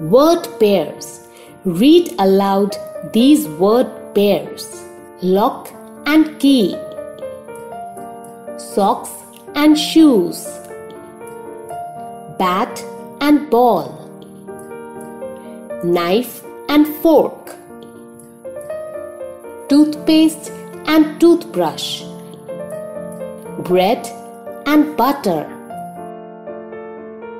Word pairs. Read aloud these word pairs. Lock and key, socks and shoes, bat and ball, knife and fork, toothpaste and toothbrush, bread and butter,